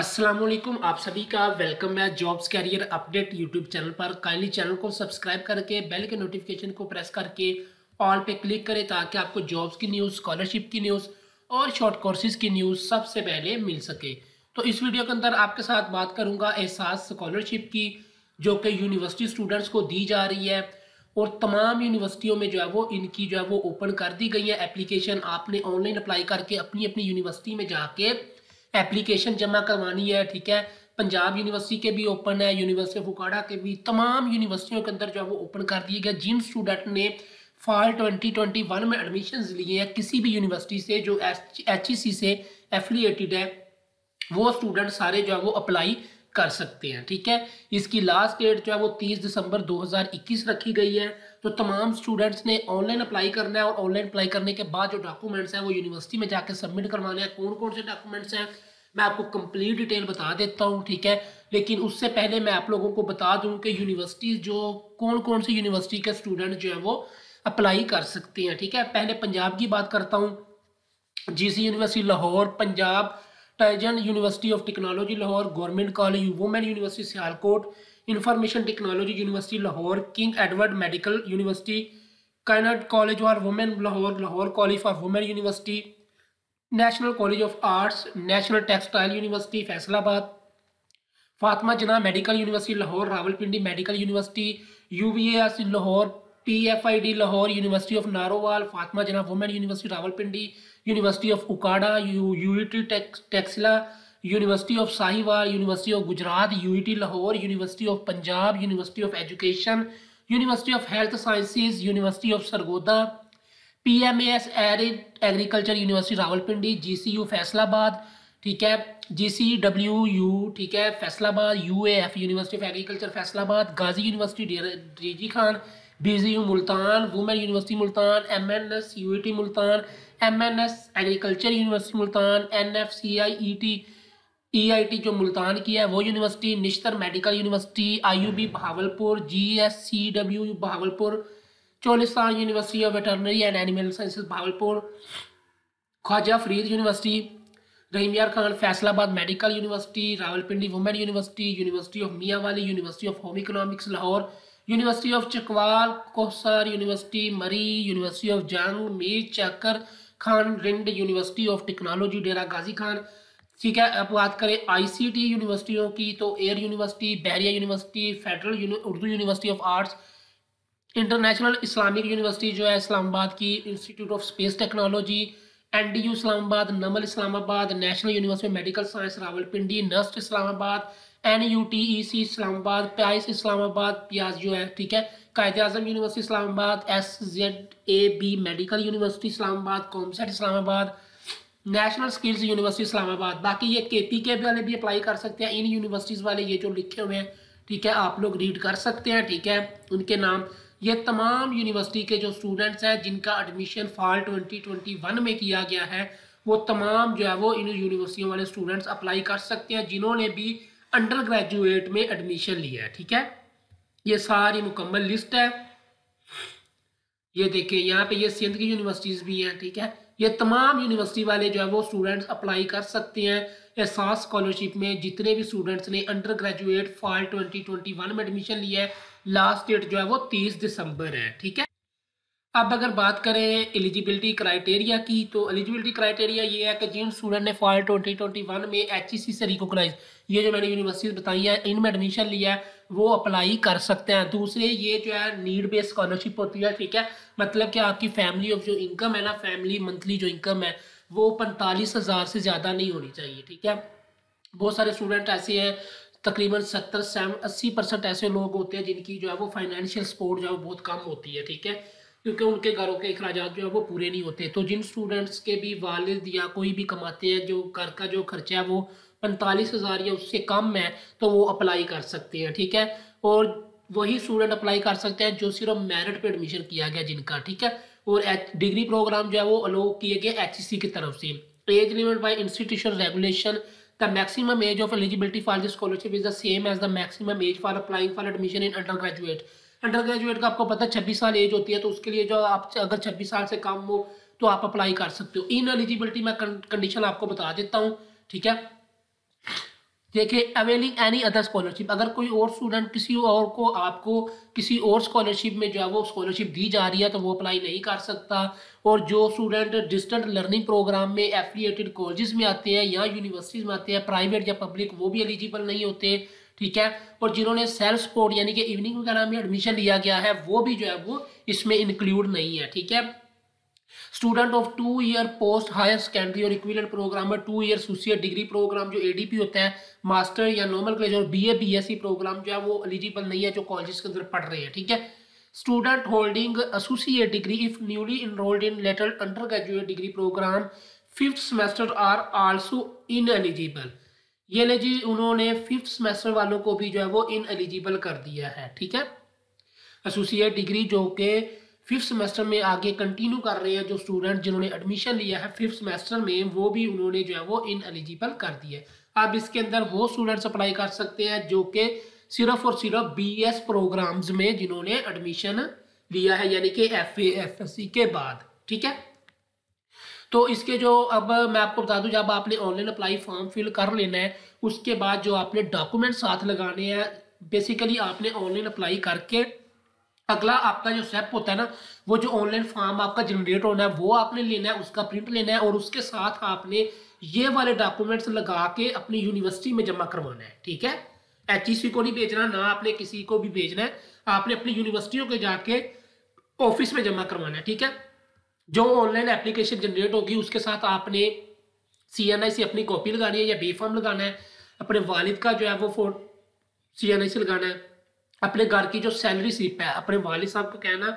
असलम आप सभी का वेलकम है jobs career update YouTube channel पर काइंडली चैनल को सब्सक्राइब करके बेल के नोटिफिकेशन को प्रेस करके ऑल पे क्लिक करें ताकि आपको जॉब्स की न्यूज़ स्कॉलरशिप की न्यूज़ और शॉर्ट कोर्सेज की न्यूज़ सबसे पहले मिल सके तो इस वीडियो के अंदर आपके साथ बात करूँगा एहसास स्कॉलरशिप की जो कि यूनिवर्सिटी स्टूडेंट्स को दी जा रही है और तमाम यूनिवर्सिटियों में जो है वो इनकी जो है वो ओपन कर दी गई है एप्लीकेशन आपने ऑनलाइन अप्लाई करके अपनी अपनी यूनिवर्सिटी में जाके एप्लीकेशन जमा करवानी है ठीक है पंजाब यूनिवर्सिटी के भी ओपन है यूनिवर्सिटी ऑफ उकाड़ा के भी तमाम यूनिवर्सिटियों के अंदर जो है वो ओपन कर दिए गए जिन स्टूडेंट ने फॉल 2021 में एडमिशन लिए हैं किसी भी यूनिवर्सिटी से जो एच e से एफिलिएटेड है वो स्टूडेंट सारे जो है वो अप्लाई कर सकते हैं ठीक है इसकी लास्ट डेट जो है वो 30 दिसंबर 2021 रखी गई है तो तमाम स्टूडेंट्स ने ऑनलाइन अप्लाई करना है और ऑनलाइन अप्लाई करने के बाद जो डॉक्यूमेंट्स हैं वो यूनिवर्सिटी में जाकर सबमिट करवाने हैं कौन कौन से डॉक्यूमेंट्स हैं मैं आपको कंप्लीट डिटेल बता देता हूँ ठीक है लेकिन उससे पहले मैं आप लोगों को बता दूँ कि यूनिवर्सिटी जो कौन कौन सी यूनिवर्सिटी के स्टूडेंट जो हैं वो अप्लाई कर सकते हैं ठीक है पहले पंजाब की बात करता हूँ GC university Lahore Punjab Tianjin university of technology Lahore government college women university Sialkot Information Technology University Lahore, King Edward Medical University, Kynard College for Women Lahore, Lahore College for Women University, National College of Arts, National Textile University Faisalabad, Fatma Jannah Medical University Lahore, Rawalpindi Medical University, UVAS in Lahore, PFID Lahore, University of Narowal, Fatma Jannah Women University Rawalpindi, University of Ukada, UUT Texila, university of Sahiwal university of Gujrat UET Lahore university of Punjab university of education university of health sciences university of Sargodha P M S agriculture university Rawalpindi G C U Faisalabad ठीक है G C W U ठीक है Faisalabad U A F university of agriculture Faisalabad Ghazi university D G Khan B G U Multan women university Multan M N S U E T Multan M N S agriculture university Multan N F C I E T EIT e जो मुल्तान की है वो university Nishtar medical university IUB Bahawalpur GSCW Bahawalpur Cholistan university of veterinary and animal science Bahawalpur Khwaja Farid university Rahim Yar Khan Faisalabad medical university Rawalpindi women university university of Mianwali university of home economics Lahore university of Chakwal Kohsar university Murree university of Jhang Mir Chakar Khan Rind university of technology Dera Ghazi Khan ठीक है अब बात करें ICT यूनिवर्सिटियों की तो air university Bahria university federal Urdu university of arts international Islamic university जो है इस्लामाबाद की institute of space technology N D U Islamabad Namal Islamabad national university of medical science Rawalpindi NUST Islamabad N U T E C Islamabad PIEAS Islamabad PIEAS जो है ठीक है Quaid Azam university Islamabad S Z A B medical university Islamabad COMSATS Islamabad national skills university Islamabad बाकी ये के P के वाले भी अप्लाई कर सकते हैं इन यूनिवर्सिटीज़ वाले ये जो लिखे हुए हैं ठीक है आप लोग रीड कर सकते हैं ठीक है उनके नाम ये तमाम यूनिवर्सिटी के जो स्टूडेंट्स हैं जिनका एडमिशन फॉल 2021 में किया गया है वो तमाम जो है वो इन यूनिवर्सिटियों वाले स्टूडेंट्स अप्लाई कर सकते हैं जिन्होंने भी अंडर ग्रेजुएट में एडमिशन लिया है ठीक है ये सारी मुकम्मल लिस्ट है ये देखिए यहाँ पे ये सिंध की यूनिवर्सिटीज़ भी हैं ठीक है ये तमाम यूनिवर्सिटी वाले जो है वो स्टूडेंट्स अप्लाई कर सकते हैं एहसास स्कॉलरशिप में जितने भी स्टूडेंट्स ने अंडर ग्रेजुएट फॉल 2021 में एडमिशन लिया है लास्ट डेट जो है वो 30 दिसंबर है ठीक है अब अगर बात करें एलिजिबिलिटी क्राइटेरिया की तो एलिजिबिलिटी क्राइटेरिया ये है कि जिन स्टूडेंट ने फॉल 2021 में एच e से रिकोगनाइज ये जो मैंने यूनिवर्सिटीज़ बताई है इनमें एडमिशन लिया है वो अप्लाई कर सकते हैं दूसरे ये जो है नीड बेस्ड स्कॉलरशिप होती है ठीक है मतलब कि आपकी फैमिली ऑफ जो इनकम है ना फैमिली मंथली जो इनकम है वो पैंतालीस हज़ार से ज़्यादा नहीं होनी चाहिए ठीक है बहुत सारे स्टूडेंट ऐसे हैं तकरीबन सत्तर सेवन अस्सी परसेंट ऐसे लोग होते हैं जिनकी जो है वो फाइनेंशियल सपोर्ट जो है वो बहुत कम होती है ठीक है क्योंकि उनके घरों के अखराज जो है वो पूरे नहीं होते तो जिन स्टूडेंट्स के भी वालद या कोई भी कमाते हैं जो घर का जो खर्चा है वो पैंतालीस हज़ार या उससे कम है तो वो अप्लाई कर सकते हैं ठीक है और वही स्टूडेंट अप्लाई कर सकते हैं जो सिर्फ मेरिट पे एडमिशन किया गया जिनका ठीक है और डिग्री प्रोग्राम जो है वो अलो किए गए एच की तरफ से age limit by institution regulation the maximum age of eligibility for the scholarship is the same age the maximum age for applying for admission in undergraduate undergraduate का आपको पता है छब्बीस साल एज होती है तो उसके लिए जो आप अगर छब्बीस साल से कम हो तो आप अप्लाई कर सकते हो इन एलिजिबिलिटी मैं कंडीशन आपको बता देता हूँ ठीक है देखिए अवेलिंग एनी अदर स्कॉलरशिप अगर कोई और स्टूडेंट किसी और को आपको किसी और स्कॉलरशिप में जो है वो स्कॉलरशिप दी जा रही है तो वो अप्लाई नहीं कर सकता और जो स्टूडेंट डिस्टेंट लर्निंग प्रोग्राम में एफिलिएटेड कॉलेजेस में आते हैं या यूनिवर्सिटीज़ में आते हैं प्राइवेट या पब्लिक वो भी एलिजिबल नहीं होते ठीक है और जिन्होंने सेल्फ सपोर्ट यानी कि इवनिंग वगैरह में एडमिशन लिया गया है वो भी जो है वो इसमें इंक्लूड नहीं है ठीक है student of two year post higher secondary और इक्विलेंट प्रोग्राम है two year associate degree program जो एडीपी होता है मास्टर या नॉर्मल कॉलेज और एस सी प्रोग्राम जो है वो एलिजिबल नहीं है जो कॉलेज के अंदर पढ़ रहे हैं ठीक है student holding associate degree if newly enrolled in later undergraduate degree program fifth semester are also eligible ये ले जी उन्होंने फिफ्थ सेमेस्टर वालों को भी जो है वो इन एलिजिबल कर दिया है ठीक है एसोसिएट डिग्री जो कि फिफ्थ सेमेस्टर में आगे कंटिन्यू कर रहे हैं जो स्टूडेंट जिन्होंने एडमिशन लिया है फिफ्थ सेमेस्टर में वो भी उन्होंने जो है वो इन एलिजिबल कर दिया अब इसके अंदर वो स्टूडेंट्स अप्लाई कर सकते हैं जो कि सिर्फ और सिर्फ एस प्रोग्राम्स में जिन्होंने एडमिशन लिया है यानी कि F A F S C के बाद ठीक है तो इसके जो अब मैं आपको बता दूं जब आपने ऑनलाइन अप्लाई फॉर्म फिल कर लेना है उसके बाद जो आपने डॉक्यूमेंट साथ लगाने हैं बेसिकली आपने ऑनलाइन अप्लाई करके अगला आपका जो स्टेप होता है ना वो जो ऑनलाइन फॉर्म आपका जनरेट होना है वो आपने लेना है उसका प्रिंट लेना है और उसके साथ आपने ये वाले डॉक्यूमेंट्स लगा के अपनी यूनिवर्सिटी में जमा करवाना है ठीक है एच को नहीं भेजना ना आपने किसी को भी भेजना है आपने अपनी यूनिवर्सिटियों के जाके ऑफिस में जमा करवाना है ठीक है जो ऑनलाइन एप्लीकेशन जनरेट होगी उसके साथ आपने सी एन आई से अपनी कॉपी लगानी है या बी फॉर्म लगाना है अपने वालिद का जो है वो फोन सी एन आई से लगाना है अपने घर की जो सैलरी स्लिप है अपने वालिद साहब का कहना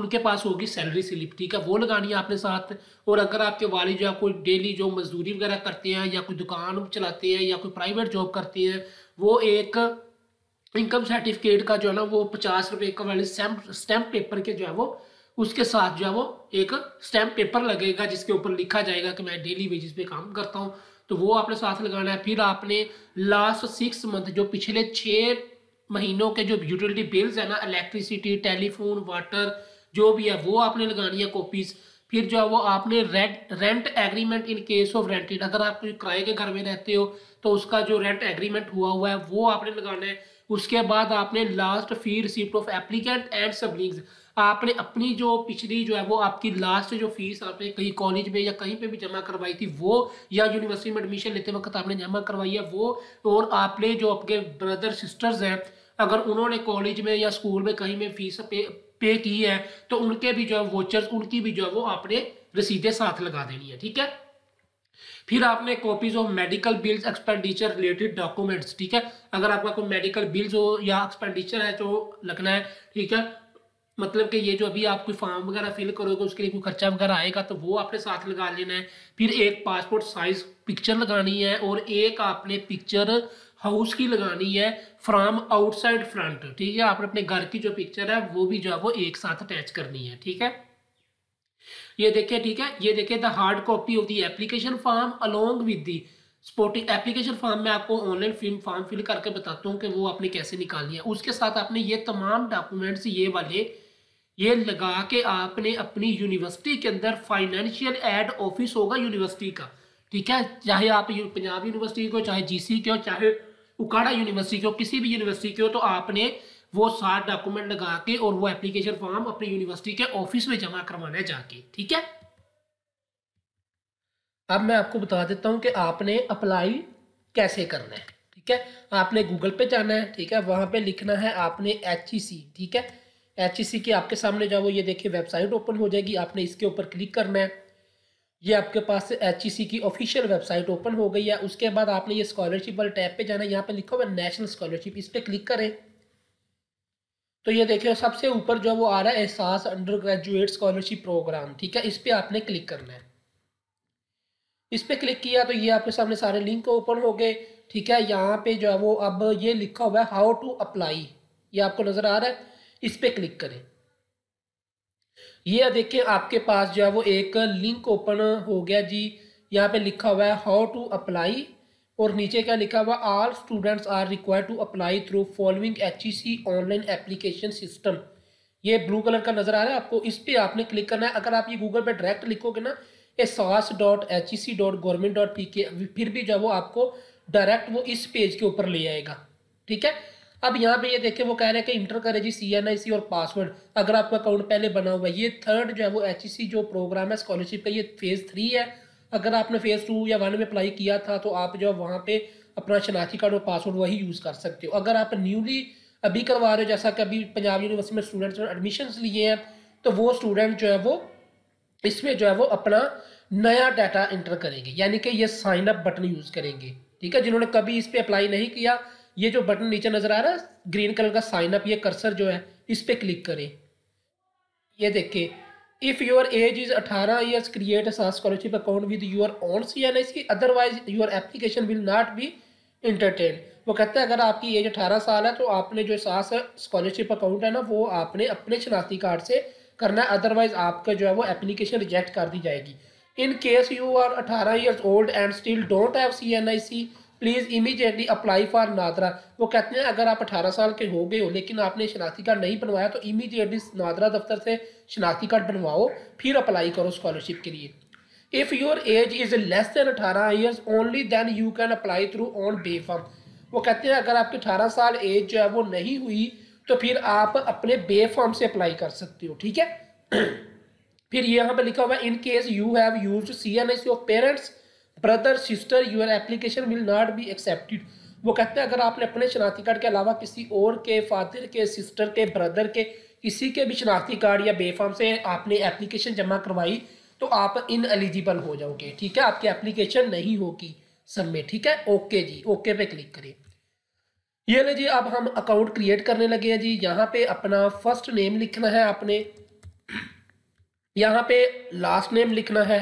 उनके पास होगी सैलरी स्लिप ठीक है वो लगानी है आपने साथ और अगर आपके वालिद जो है कोई डेली जो मजदूरी वगैरह करते हैं या कोई दुकान चलाते हैं या कोई प्राइवेट जॉब करते हैं वो एक इनकम सर्टिफिकेट का जो है ना वो पचास रुपये का वाले स्टैम्प स्टैम्प पेपर के जो है वो उसके साथ जो है वो एक स्टैम्प पेपर लगेगा जिसके ऊपर लिखा जाएगा कि मैं डेली वेजेस पे काम करता हूँ तो वो आपने साथ लगाना है फिर आपने लास्ट सिक्स मंथ जो पिछले छः महीनों के जो यूटिलिटी बिल्स है ना इलेक्ट्रिसिटी टेलीफोन वाटर जो भी है वो आपने लगानी है कॉपीज़ फिर जो है वो आपने rent rent agreement in case of rented अगर आप कोई किराए के घर में रहते हो तो उसका जो रेंट एग्रीमेंट हुआ हुआ है वो आपने लगाना है उसके बाद आपने last fee receipt of applicant and siblings आपने अपनी जो पिछली जो है वो आपकी लास्ट जो फीस आपने कहीं कॉलेज में या कहीं पे भी जमा करवाई थी वो या यूनिवर्सिटी में एडमिशन लेते वक्त आपने जमा करवाई है वो और आपने जो आपके ब्रदर सिस्टर्स हैं अगर उन्होंने कॉलेज में या स्कूल में कहीं में फीस पे पे की है तो उनके भी जो है वोचर्स उनकी भी जो है वो आपने रसीदे साथ लगा देनी है ठीक है फिर आपने copies of medical bills expenditure related documents ठीक है अगर आपका कोई मेडिकल बिल्स हो या एक्सपेंडिचर है तो लगना है ठीक है मतलब कि ये जो अभी आप कोई फॉर्म वगैरह फिल करोगे उसके लिए कोई खर्चा वगैरह आएगा तो वो आपने साथ लगा लेना है फिर एक पासपोर्ट साइज पिक्चर लगानी है और एक आपने पिक्चर हाउस की लगानी है फ्रॉम आउटसाइड फ्रंट ठीक है आपने अपने घर की जो पिक्चर है वो भी जो है वो एक साथ अटैच करनी है ठीक है ये देखिए ठीक है ये देखिए the hard copy of the application form along with the supporting application form में आपको ऑनलाइन फिल्म फॉर्म फिल करके बताता हूँ कि वो आपने कैसे निकालनी है उसके साथ आपने ये तमाम डॉक्यूमेंट्स ये वाले ये लगा के आपने अपनी यूनिवर्सिटी के अंदर फाइनेंशियल एड ऑफिस होगा यूनिवर्सिटी का ठीक है चाहे आप पंजाब यूनिवर्सिटी के हो चाहे जीसी के हो चाहे उकाड़ा यूनिवर्सिटी के हो किसी भी यूनिवर्सिटी के हो तो आपने वो सारे डॉक्यूमेंट लगा के और वो एप्लीकेशन फॉर्म अपनी यूनिवर्सिटी के ऑफिस में जमा करवाना है जाके ठीक है अब मैं आपको बता देता हूँ कि आपने अप्लाई कैसे करना है ठीक है आपने गूगल पे जाना है ठीक है वहाँ पे लिखना है आपने एच ई सी ठीक है एच ई की आपके सामने जाओ ये देखिए वेबसाइट ओपन हो जाएगी आपने इसके ऊपर क्लिक करना है ये आपके पास एच ई e की ऑफिशियल वेबसाइट ओपन हो गई है उसके बाद आपने ये स्कॉलरशिप वाले टैब पे जाना है यहाँ पे लिखा हुआ नेशनल स्कॉलरशिप इस पर क्लिक करें तो ये देखिए सबसे ऊपर जो है वो आ रहा है Ehsaas under graduate scholarship program ठीक है इस पर आपने क्लिक करना है इस पर क्लिक किया तो ये आपके सामने सारे लिंक ओपन हो गए ठीक है यहाँ पे जो है वो अब ये लिखा हुआ है हाउ टू अप्लाई ये आपको नज़र आ रहा है इस पर क्लिक करें ये देखिए आपके पास जो है वो एक लिंक ओपन हो गया जी यहाँ पे लिखा हुआ है हाउ टू अप्लाई और नीचे क्या लिखा हुआ all students are require to apply through following H online application system ये ब्लू कलर का नज़र आ रहा है आपको इस पर आपने क्लिक करना है अगर आप ये गूगल पे डायरेक्ट लिखोगे ना ये sas dot H E C dot government dot P K फिर भी जो है वो आपको डायरेक्ट वो इस पेज के ऊपर ले आएगा ठीक है अब यहाँ पे ये देखें वो कह रहे हैं कि इंटर जी सी एन आई सी और पासवर्ड अगर आपका अकाउंट पहले बना हुआ है ये थर्ड जो है वो एच e जो प्रोग्राम है स्कॉलरशिप का ये फेज़ थ्री है अगर आपने फेज़ टू या वन में अप्लाई किया था तो आप जो है वहाँ पर अपना शनाख्ती कार्ड और पासवर्ड वही यूज़ कर सकते हो अगर आप न्यूली अभी करवा रहे हो जैसा कि अभी पंजाब यूनिवर्सिटी में स्टूडेंट्स ने एडमिशन लिए हैं तो वो स्टूडेंट जो है वो इसमें जो है वो अपना नया डाटा इंटर करेंगे यानी कि ये साइन अप बटन यूज़ करेंगे ठीक है जिन्होंने कभी इस पर अप्लाई नहीं किया ये जो बटन नीचे नज़र आ रहा है ग्रीन कलर का साइन अप ये कर्सर जो है इस पर क्लिक करें ये देखिए इफ़ योर एज इज़ अठारह years create a scholarship account with your own C N S की otherwise your application will not be entertain वो कहते हैं अगर आपकी एज अठारह साल है तो आपने जो सास स्कॉलरशिप अकाउंट है ना वो आपने अपने शनाख्ती कार्ड से करना है अदरवाइज आपका जो है वो एप्लीकेशन रिजेक्ट कर दी जाएगी इन केस यू आर अठारह years old and still don't have C N I C please immediately apply for NADRA वो कहते हैं अगर आप अठारह साल के हो गए हो लेकिन आपने शनाख्ती कार्ड नहीं बनवाया तो इमीजिएटली नादरा दफ्तर से शनाख्ती कार्ड बनवाओ फिर अप्लाई करो स्कॉलरशिप के लिए if your age is less than अठारह years only then you can apply through on B form वो कहते हैं अगर आपकी अठारह साल एज जो है वो नहीं हुई तो फिर आप अपने बे फॉर्म से अप्लाई कर सकते हो ठीक है फिर यहाँ पे लिखा हुआ है in case you have use C N S your parents brother sister your application will not be accepted वो कहते हैं अगर आपने अपने शनाख्ती कार्ड के अलावा किसी और के फादर के सिस्टर के ब्रदर के किसी के भी शनाख्ती कार्ड या बेफाम से आपने एप्लीकेशन जमा करवाई तो आप इन एलिजिबल हो जाओगे ठीक है आपकी एप्लीकेशन नहीं होगी सबमिट ठीक है ओके जी ओके पे क्लिक करें ये ले जी अब हम अकाउंट क्रिएट करने लगे हैं जी यहाँ पे अपना फर्स्ट नेम लिखना है आपने यहाँ पे लास्ट नेम लिखना है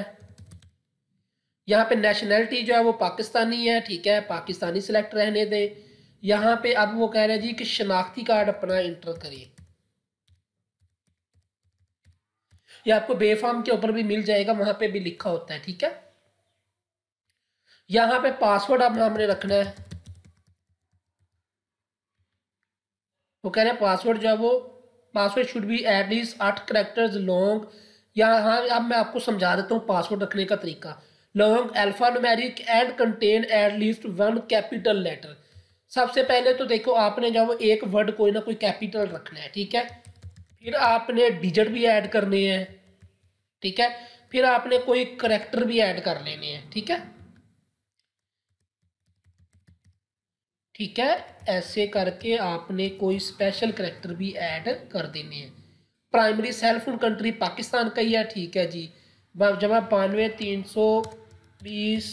यहाँ पे नेशनैलिटी जो है वो पाकिस्तानी है ठीक है पाकिस्तानी सिलेक्ट रहने दें यहाँ पे अब वो कह रहे हैं जी कि शनाख्ती कार्ड अपना इंटर करिए ये आपको बेफाम के ऊपर भी मिल जाएगा वहां पे भी लिखा होता है ठीक है यहाँ पे पासवर्ड अब हमने रखना है वो कह रहे हैं पासवर्ड जो है वो password should be at least आठ करेक्टर्स लॉन्ग यहाँ हाँ, अब मैं आपको समझा देता हूँ पासवर्ड रखने का तरीका long alphanumeric and contain at least one capital letter सबसे पहले तो देखो आपने जब एक वर्ड कोई ना कोई कैपिटल रखना है ठीक है फिर आपने डिजिट भी ऐड करने हैं ठीक है फिर आपने कोई करेक्टर भी ऐड कर लेने हैं ठीक है ठीक है ऐसे करके आपने कोई स्पेशल करेक्टर भी ऐड कर देने हैं प्राइमरी सेल्फ कंट्री पाकिस्तान का ही है ठीक है जी जमा बानवे तीन सौ बीस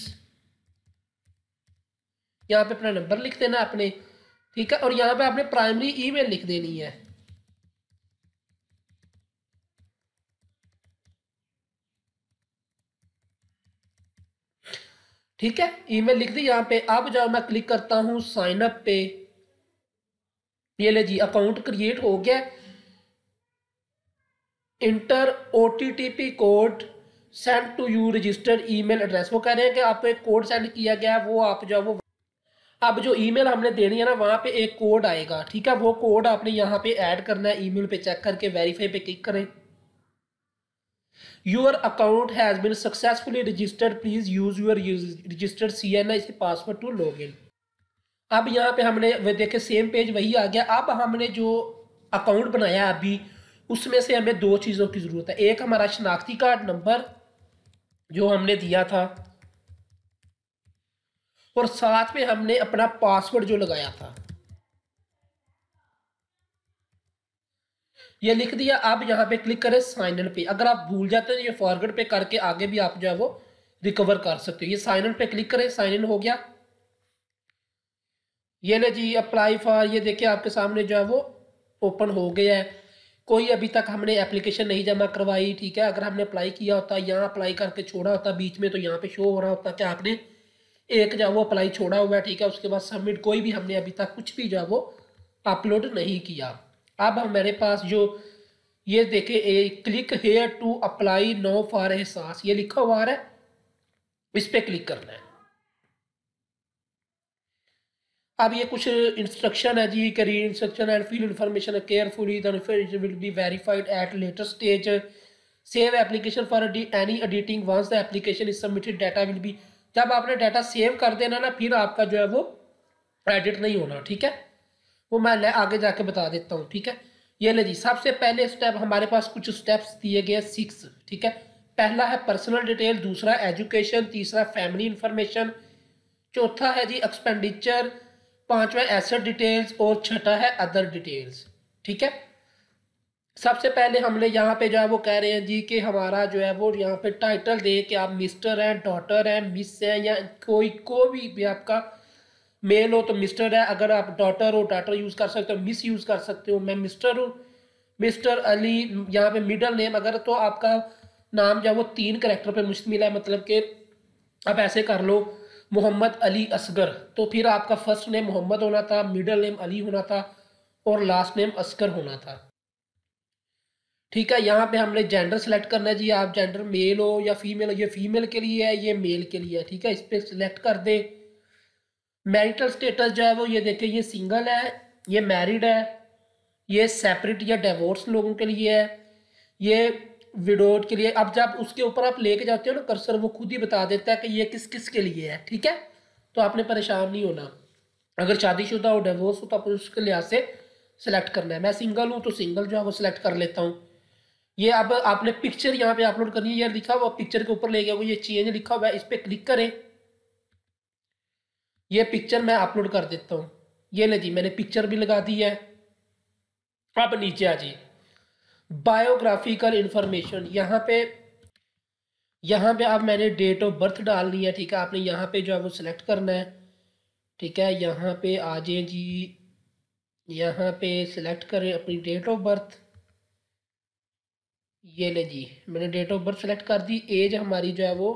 यहाँ पे अपना नंबर लिख देना अपने ठीक है और यहाँ पे आपने प्राइमरी ईमेल लिख देनी है ठीक है ईमेल लिख दी यहाँ पे अब जाओ मैं क्लिक करता हूँ साइन अप पे ये ले जी अकाउंट क्रिएट हो गया enter O code sent to you registered email address वो कह रहे हैं कि आपको एक कोड सेंड किया गया है वो आप जो है वो अब जो ईमेल हमने देनी है ना वहाँ पे एक कोड आएगा ठीक है वो कोड आपने यहाँ पे ऐड करना है ईमेल पे चेक करके वेरीफाई पे क्लिक करें your account has been successfully registered please use your registered C N I password to log in अब यहाँ पर हमने देखे सेम पेज वही आ गया अब हमने जो अकाउंट बनाया अभी उसमें से हमें दो चीज़ों की ज़रूरत है एक हमारा शनाख्ती कार्ड नंबर जो हमने दिया था और साथ में हमने अपना पासवर्ड जो लगाया था ये लिख दिया आप यहां पे क्लिक करें साइन इन पे अगर आप भूल जाते हैं ये फॉरवर्ड पे करके आगे भी आप जो है वो रिकवर कर सकते हो ये साइन इन पे क्लिक करें साइन इन हो गया ये ले जी अप्लाई फॉर ये देखिए आपके सामने जो है वो ओपन हो गया है कोई अभी तक हमने एप्लीकेशन नहीं जमा करवाई ठीक है अगर हमने अप्लाई किया होता यहाँ अप्लाई करके छोड़ा होता बीच में तो यहाँ पे शो हो रहा होता कि आपने एक जो वो अप्लाई छोड़ा हुआ है ठीक है उसके बाद सबमिट कोई भी हमने अभी तक कुछ भी जो वो अपलोड नहीं किया अब हमारे पास जो ये देखे ए, click here to apply now for Ehsaas ये लिखा हुआ है इस पर क्लिक करना है अब ये कुछ इंस्ट्रक्शन है जी करी instruction and fill information carefully will be verified at later stage save application for any editing once the application is submitted data will be जब आपने डाटा सेव कर देना ना फिर आपका जो है वो एडिट नहीं होना ठीक है वो मैं आगे जाके बता देता हूँ ठीक है ये ले जी सबसे पहले स्टेप हमारे पास कुछ स्टेप्स दिए गए सिक्स ठीक है पहला है पर्सनल डिटेल दूसरा एजुकेशन तीसरा फैमिली इंफॉर्मेशन चौथा है जी एक्सपेंडिचर पांचवा एसेट डिटेल्स और छठा है अदर डिटेल्स ठीक है सबसे पहले हमने यहाँ पे जो है वो कह रहे हैं जी कि हमारा जो है वो यहाँ पे टाइटल दे कि आप मिस्टर हैं डॉटर हैं मिस हैं या कोई कोई भी, भी आपका मेल हो तो मिस्टर है अगर आप डॉटर हो डॉटर यूज़ कर सकते हो मिस यूज़ कर सकते हो मैं मिस्टर हूँ मिस्टर अली यहाँ पे मिडल नेम अगर तो आपका नाम जो है वो तीन करेक्टर पर मुश्तमिल है मतलब कि आप ऐसे कर लो मोहम्मद अली असगर तो फिर आपका फर्स्ट नेम मोहम्मद होना था मिडल नेम अली होना था और लास्ट नेम असगर होना था ठीक है यहाँ पे हमने जेंडर सेलेक्ट करना है जी आप जेंडर मेल हो या फीमेल हो ये फीमेल के लिए है ये मेल के लिए है ठीक है इस पर सिलेक्ट कर दे मैरिटल स्टेटस जो है वो ये देखें ये सिंगल है ये मैरिड है ये सेपरेट या डिवोर्स लोगों के लिए है ये विडोट के लिए अब जब उसके ऊपर आप लेके जाते हो ना कर्सर वो खुद ही बता देता है कि ये किस किस के लिए है ठीक है तो आपने परेशान नहीं होना अगर शादीशुदा हो डिवोर्स हो तो आप उसके लिहाज से सिलेक्ट करना है मैं सिंगल हूँ तो सिंगल जो है वो सिलेक्ट कर लेता हूँ ये अब आपने पिक्चर यहाँ पे अपलोड करनी है ये लिखा हुआ पिक्चर के ऊपर ले गया ये चेंज लिखा हुआ है इस पर क्लिक करें ये पिक्चर मैं अपलोड कर देता हूँ ये ले जी मैंने पिक्चर भी लगा दी है आप नीचे आ जाइए बायोग्राफिकल इंफॉर्मेशन यहाँ पे यहाँ पे आप मैंने डेट ऑफ बर्थ डालनी है ठीक है आपने यहाँ पे जो है वो सिलेक्ट करना है ठीक है यहाँ पे आ जाए जी यहाँ पे सिलेक्ट करें अपनी डेट ऑफ बर्थ ये ले जी मैंने डेट ऑफ बर्थ सेलेक्ट कर दी एज हमारी जो है वो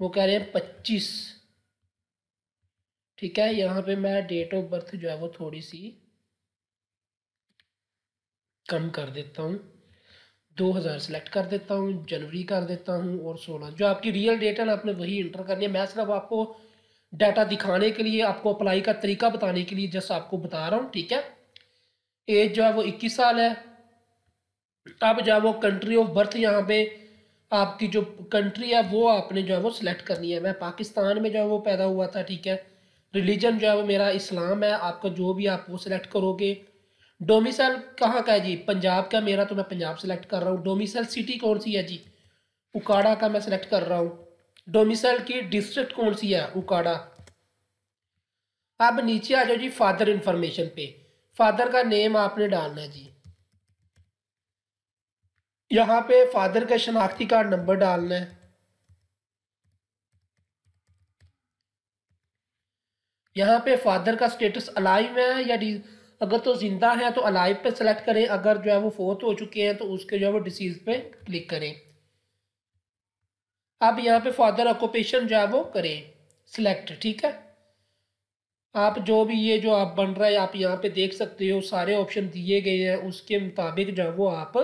वो कह रहे हैं पच्चीस ठीक है यहाँ पे मैं डेट ऑफ बर्थ जो है वो थोड़ी सी कम कर देता हूँ दो हज़ार सेलेक्ट कर देता हूँ जनवरी कर देता हूँ और सोलह जो आपकी रियल डेट है ना आपने वही इंटर करनी है मैं सिर्फ आपको डाटा दिखाने के लिए आपको अप्लाई का तरीका बताने के लिए जस्ट आपको बता रहा हूँ ठीक है एज जो है वो इक्कीस साल है अब जो है वो कंट्री ऑफ बर्थ यहाँ पे आपकी जो कंट्री है वो आपने जो है वो सिलेक्ट करनी है मैं पाकिस्तान में जो है वो पैदा हुआ था ठीक है रिलीजन जो है वो मेरा इस्लाम है आपका जो भी आप वो सिलेक्ट करोगे डोमिसल कहाँ का है जी पंजाब का मेरा तो मैं पंजाब सेलेक्ट कर रहा हूँ डोमिसल सिटी कौन सी है जी उकाड़ा का मैं सेलेक्ट कर रहा हूँ डोमिसल की डिस्ट्रिक्ट कौन सी है उकाड़ा अब नीचे आ जाओ जी फादर इंफॉर्मेशन पे फादर का नेम आपने डालना है जी यहाँ पे फादर का शनाख्ती कार्ड नंबर डालना है यहाँ पे फादर का स्टेटस अलाइव है या अगर तो ज़िंदा हैं तो अलाइव पे सेलेक्ट करें अगर जो है वो फोत हो चुके हैं तो उसके जो है वो डिसीज़ पे क्लिक करें आप यहाँ पे फादर ऑक्यूपेशन जो है वो करें सिलेक्ट ठीक है आप जो भी ये जो आप बन रहा है आप यहाँ पे देख सकते हो सारे ऑप्शन दिए गए हैं उसके मुताबिक जो है वो आप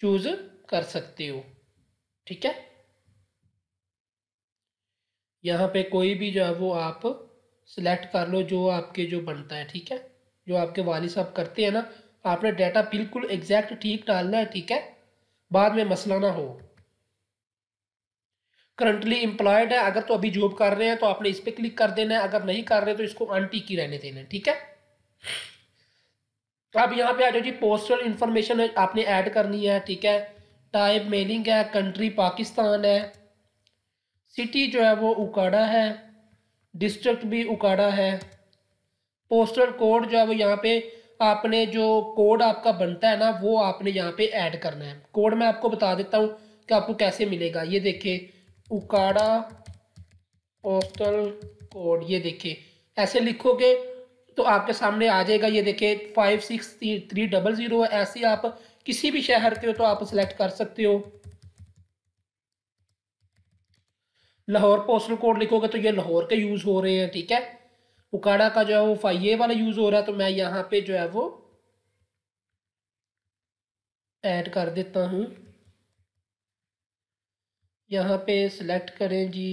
चूज़ कर सकते हो ठीक है यहाँ पे कोई भी जो है वो आप सिलेक्ट कर लो जो आपके जो बनता है ठीक है जो आपके वाली साहब करते हैं ना आपने डाटा बिल्कुल एग्जैक्ट ठीक डालना है ठीक है बाद में मसला ना हो करंटली एम्प्लॉयड है अगर तो अभी जॉब कर रहे हैं तो आपने इस पर क्लिक कर देना है अगर नहीं कर रहे तो इसको आंटी की रहने देना है ठीक है तो अब यहाँ पे आ जाओ जी पोस्टल इन्फॉर्मेशन आपने ऐड करनी है ठीक है टाइप मेलिंग है कंट्री पाकिस्तान है सिटी जो है वो उकाड़ा है डिस्ट्रिक्ट भी उकाड़ा है पोस्टल कोड जो है वो यहाँ पे आपने जो कोड आपका बनता है ना वो आपने यहाँ पे ऐड करना है कोड मैं आपको बता देता हूँ कि आपको कैसे मिलेगा ये देखिए उकाड़ा पोस्टल कोड ये देखिए ऐसे लिखोगे तो आपके सामने आ जाएगा ये देखिए five six three double zero है ऐसे आप किसी भी शहर के हो तो आप सेलेक्ट कर सकते हो लाहौर पोस्टल कोड लिखोगे तो ये लाहौर के यूज़ हो रहे हैं ठीक है उकाड़ा का जो है वो फाइव ये वाला यूज़ हो रहा है तो मैं यहाँ पे जो है वो ऐड कर देता हूँ यहाँ पे सिलेक्ट करें जी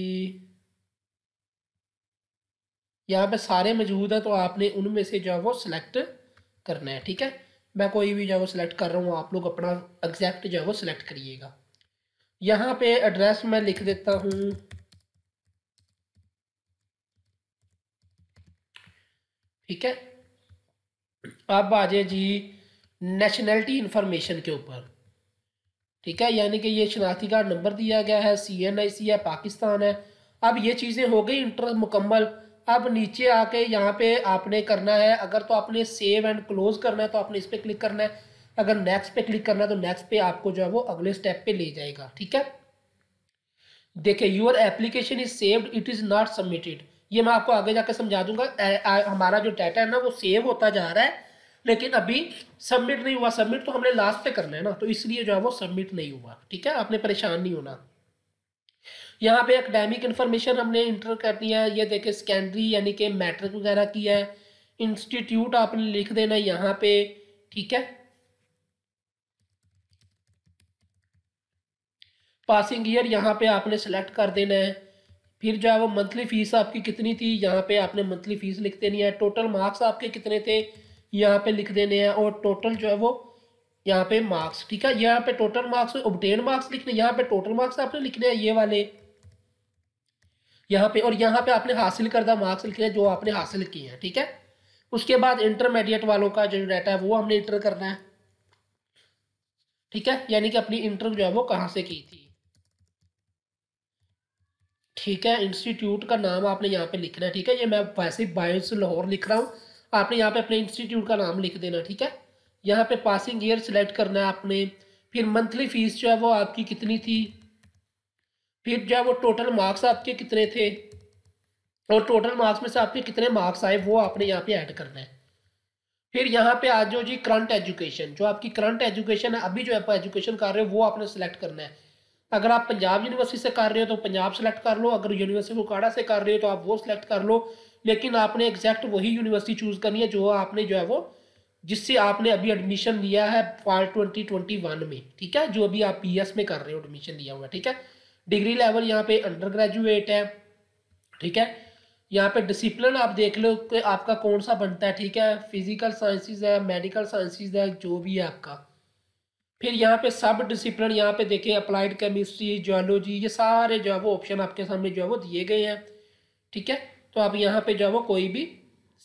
यहाँ पे सारे मौजूद है तो आपने उनमें से जो है वो सिलेक्ट करना है ठीक है मैं कोई भी जो है वो सिलेक्ट कर रहा हूँ आप लोग अपना एग्जैक्ट जो है वो सिलेक्ट करिएगा यहाँ पे एड्रेस मैं लिख देता हूँ ठीक है अब आ जाए जी नेशनैलिटी इंफॉर्मेशन के ऊपर ठीक है यानी कि ये शनाख्ती कार्ड नंबर दिया गया है सी एन आई सी है पाकिस्तान है अब ये चीज़ें हो गई इंटर मुकम्मल अब नीचे आके यहाँ पे आपने करना है अगर तो आपने सेव एंड क्लोज करना है तो आपने इस पर क्लिक करना है अगर नेक्स्ट पे क्लिक करना है तो नेक्स्ट पे आपको जो है वो अगले स्टेप पे ले जाएगा ठीक है देखिए your application is saved it is not submitted ये मैं आपको आगे जाके समझा दूंगा आ, आ, हमारा जो डाटा है ना वो सेव होता जा रहा है लेकिन अभी सबमिट नहीं हुआ सबमिट तो हमने लास्ट पे करना है ना तो इसलिए जो है वो सबमिट नहीं हुआ ठीक है आपने परेशान नहीं होना यहाँ पे अकेडेमिक इन्फॉर्मेशन हमने इंटर कर दिया है ये देखे सेकेंडरी यानी कि मैट्रिक वगैरह की है इंस्टीट्यूट आपने लिख देना यहाँ पे ठीक है पासिंग ईयर यहाँ पे आपने सेलेक्ट कर देना है फिर जो है वो मंथली फीस आपकी कितनी थी यहाँ पे आपने मंथली फीस लिख देनी है टोटल मार्क्स आपके कितने थे यहाँ पे लिख देने हैं और टोटल जो है वो यहाँ पे मार्क्स ठीक है यहाँ पे टोटल मार्क्स ऑबटेन मार्क्स लिखने यहाँ पे टोटल मार्क्स आपने लिखने हैं ये वाले यहाँ पे और यहाँ पे आपने हासिल करदा मार्क्स लिखने हैं जो आपने हासिल किए हैं ठीक है उसके बाद इंटरमीडिएट वालों का जो डाटा है वो हमने इंटर करना है ठीक है यानी कि अपनी इंटर जो है वो कहाँ से की थी ठीक है इंस्टीट्यूट का नाम आपने यहाँ पे लिखना है ठीक है ये मैं वैसे ही बायोस लाहौर लिख रहा हूँ आपने यहाँ पे अपने इंस्टीट्यूट का नाम लिख देना ठीक है यहाँ पे पासिंग ईयर सिलेक्ट करना है आपने फिर मंथली फीस जो है वो आपकी कितनी थी फिर जो है वो टोटल मार्क्स आपके कितने थे और टोटल मार्क्स में से आपके कितने मार्क्स आए वो आपने यहाँ पे ऐड करना है फिर यहाँ पे आ जाओ जी करंट एजुकेशन जो आपकी करंट एजुकेशन है अभी जो आप एजुकेशन कर रहे हो वो आपने सेलेक्ट करना है अगर आप पंजाब यूनिवर्सिटी से कर रहे हो तो पंजाब सेलेक्ट कर लो अगर यूनिवर्सिटी बुकाड़ा से कर रहे हो तो आप वो सिलेक्ट कर लो लेकिन आपने एग्जैक्ट वही यूनिवर्सिटी चूज़ करनी है जो आपने जो है वो जिससे आपने अभी एडमिशन लिया है फॉर ट्वेंटी ट्वेंटी वन में ठीक है जो अभी आप पी एस में कर रहे हो एडमिशन लिया हुआ ठीक है डिग्री लेवल यहाँ पे अंडर ग्रेजुएट है ठीक है यहाँ पे डिसिप्लिन आप देख लो कि आपका कौन सा बनता है ठीक है फिजिकल साइंसिस है मेडिकल साइंसिस है जो भी है आपका फिर यहाँ पे सब डिसिप्लिन यहाँ पे देखें अप्लाइड केमिस्ट्री जोलॉजी ये सारे जो है वो ऑप्शन आपके सामने जो है वो दिए गए हैं ठीक है तो आप यहाँ पे जो है वो कोई भी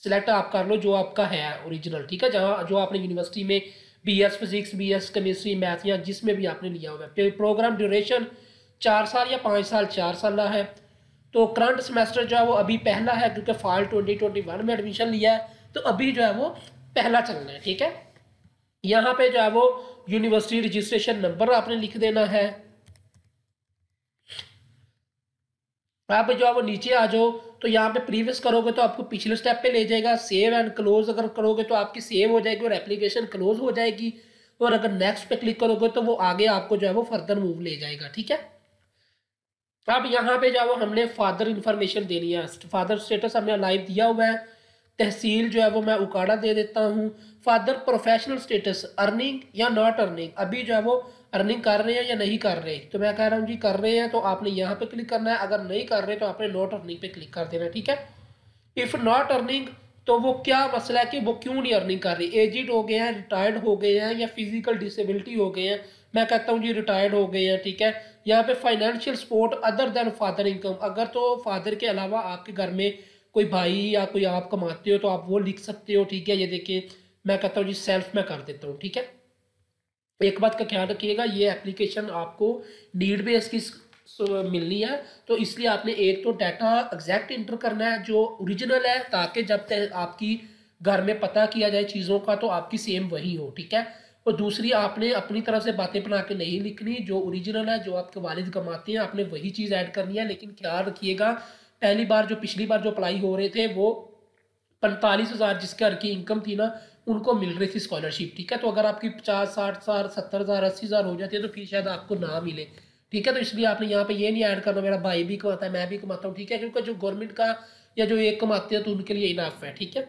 सिलेक्ट आप कर लो जो आपका है ओरिजिनल ठीक है जहाँ जो आपने यूनिवर्सिटी में B S physics B S chemistry math या जिसमें भी आपने लिया हुआ है प्रोग्राम ड्यूरेशन चार साल या पाँच साल चार साल का है तो करंट सेमेस्टर जो है वो अभी पहला है क्योंकि फॉल ट्वेंटी ट्वेंटी वन में एडमिशन लिया है तो अभी जो है वो पहला चलना है ठीक है यहाँ पे जो है वो यूनिवर्सिटी रजिस्ट्रेशन नंबर आपने लिख देना है आप जो आप नीचे आ जाओ तो यहाँ पे प्रीवियस करोगे तो आपको पिछले स्टेप पे ले जाएगा सेव एंड क्लोज अगर करोगे तो आपकी सेव हो जाएगी और एप्लीकेशन क्लोज हो जाएगी और अगर नेक्स्ट पे क्लिक करोगे तो वो आगे आपको जो है वो फर्दर मूव ले जाएगा ठीक है अब यहाँ पे जो हमने फादर इन्फॉर्मेशन देनी है फादर स्टेटस हमने लाइव दिया हुआ है तहसील जो है वो मैं उकाड़ा दे देता हूँ फादर प्रोफेशनल स्टेटस अर्निंग या नॉट अर्निंग अभी जो है वो अर्निंग कर रहे हैं या नहीं कर रहे तो मैं कह रहा हूँ जी कर रहे हैं तो आपने यहाँ पे क्लिक करना है अगर नहीं कर रहे तो आपने नॉट अर्निंग पे क्लिक कर देना ठीक है इफ़ नॉट अर्निंग तो वो क्या मसला है कि वो क्यों नहीं अर्निंग कर रही एजिड हो गए हैं रिटायर्ड हो गए हैं या फिजिकल डिसेबिलिटी हो गए हैं मैं कहता हूँ जी रिटायर्ड हो गए हैं ठीक है यहाँ पे financial support other than father income अगर तो फादर के अलावा आपके घर में कोई भाई या कोई आप कमाते हो तो आप वो लिख सकते हो ठीक है ये देखिए मैं कहता हूँ जी सेल्फ में कर देता हूँ ठीक है एक बात का ख्याल रखिएगा ये एप्लीकेशन आपको नीड बेस की मिलनी है तो इसलिए आपने एक तो डाटा एग्जैक्ट इंटर करना है जो ओरिजिनल है ताकि जब आपकी घर में पता किया जाए चीज़ों का तो आपकी सेम वही हो ठीक है और दूसरी आपने अपनी तरफ से बातें बना के नहीं लिखनी जो ओरिजिनल है जो आपके वालिद कमाते हैं आपने वही चीज़ ऐड करनी है लेकिन ख्याल रखिएगा पहली बार जो पिछली बार जो अप्लाई हो रहे थे वो पैंतालीस हज़ार जिसके घर की इनकम थी ना उनको मिल रही थी स्कॉलरशिप ठीक है तो अगर आपकी पचास साठ हज़ार सत्तर हज़ार अस्सी हज़ार हो जाती है तो फिर शायद आपको ना मिले ठीक है तो इसलिए आपने यहाँ पे ये नहीं ऐड करना मेरा भाई भी कमाता है मैं भी कमाता हूँ ठीक है क्योंकि जो गवर्नमेंट का या जो एक कमाते हैं तो उनके लिए इनाफ है ठीक है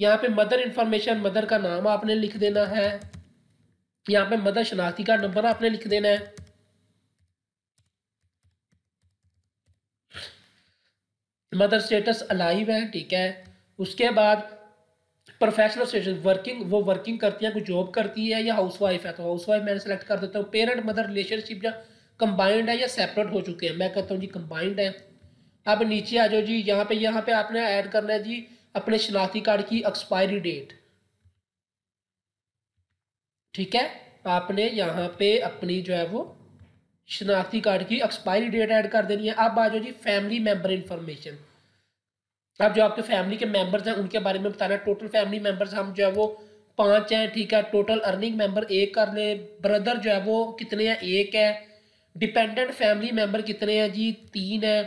यहाँ पे मदर इन्फॉर्मेशन मदर का नाम आपने लिख देना है यहाँ पे मदर शनाख्ती का नंबर आपने लिख देना है मदर स्टेटस अलाइव है ठीक है उसके बाद प्रोफेशनल स्टेटस वर्किंग वो वर्किंग करती है कोई जॉब करती है या हाउस वाइफ है तो हाउस वाइफ मैंने सेलेक्ट कर देता हूँ पेरेंट मदर रिलेशनशिप या कंबाइंड है या सेपरेट हो चुके हैं मैं कहता हूँ जी कंबाइंड है आप नीचे आ जाओ जी यहाँ पे यहाँ पे आपने ऐड करना है जी अपने शनाख्ती कार्ड की एक्सपायरी डेट ठीक है आपने यहाँ पे अपनी जो है वो शनाख्ती कार्ड की एक्सपायरी डेट ऐड कर देनी है अब आ जाओ जी फैमिली मेम्बर इंफॉर्मेशन अब जो आपके फैमिली के मेंबर्स हैं उनके बारे में बताना टोटल फैमिली मेंबर्स हम जो है वो पांच हैं ठीक है टोटल अर्निंग मेंबर एक कर ले ब्रदर जो है वो कितने हैं एक है डिपेंडेंट फैमिली मेंबर कितने हैं जी तीन है